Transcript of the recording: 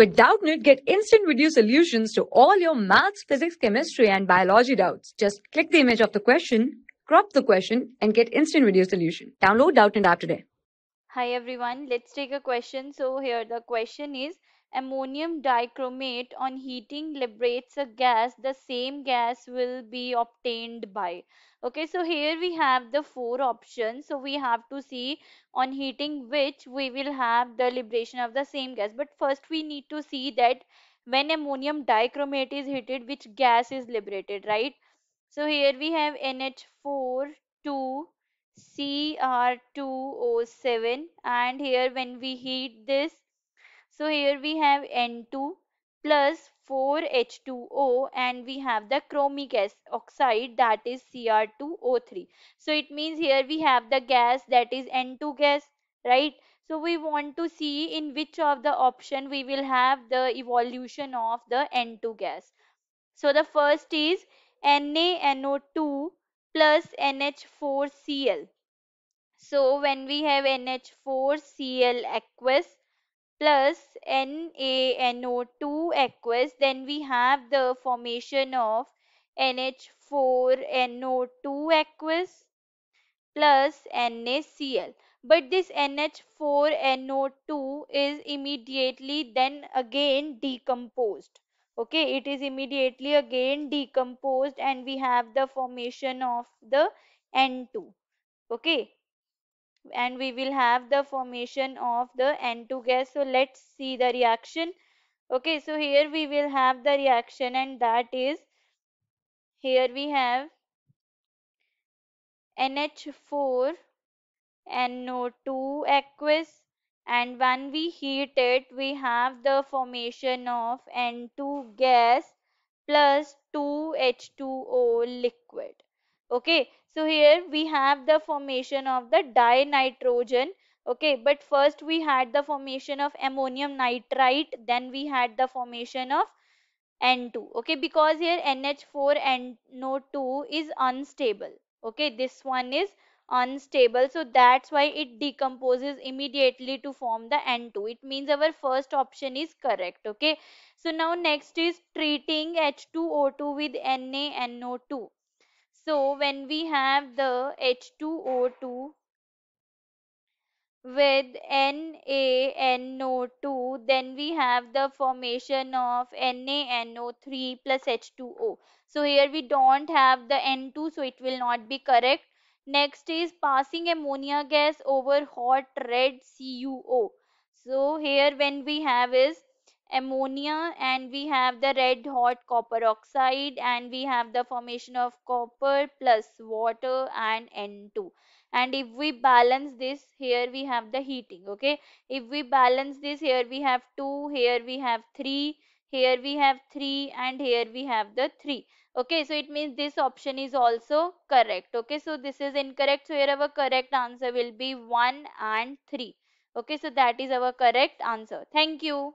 With Doubtnut, get instant video solutions to all your maths, physics, chemistry, and biology doubts. Just click the image of the question, crop the question, and get instant video solution. Download Doubtnut app today. Hi everyone, let's take a question. So here the question is ammonium dichromate on heating liberates a gas the same gas will be obtained by. Okay so here we have the four options. So we have to see on heating which we will have the liberation of the same gas. But first we need to see that when ammonium dichromate is heated which gas is liberated right? So here we have nh4 2 cr2o7 and here when we heat this so here we have N2 plus 4H2O and we have the chromic oxide that is Cr2O3. So it means here we have the gas that is N2 gas, right? So we want to see in which of the option we will have the evolution of the N2 gas. So the first is NaNO2 plus NH4Cl. So when we have NH4Cl aqueous plus NaNO2 aqueous then we have the formation of NH4NO2 aqueous plus NaCl but this NH4NO2 is immediately then again decomposed. Okay it is immediately again decomposed and we have the formation of the N2 okay and we will have the formation of the N2 gas. So let's see the reaction. Okay, so here we will have the reaction and that is here we have NH4 NO2 aqueous and when we heat it we have the formation of N2 gas plus 2H2O liquid okay so here we have the formation of the dinitrogen. Okay but first we had the formation of ammonium nitrite then we had the formation of N2 okay because here NH4 and NO2 is unstable. Okay this one is unstable. So that's why it decomposes immediately to form the N2 it means our first option is correct. Okay so now next is treating H2O2 with NaNO2 so when we have the H2O2 with NaNO2 then we have the formation of NaNO3 plus H2O. So here we don't have the N2 so it will not be correct. Next is passing ammonia gas over hot red CuO. So here when we have is ammonia and we have the red hot copper oxide and we have the formation of copper plus water and N2 and if we balance this here we have the heating okay? If we balance this here we have 2 here we have 3 here we have 3 and here we have the 3 okay? So it means this option is also correct okay? So this is incorrect. So here our correct answer will be 1 and 3 okay? So that is our correct answer. Thank you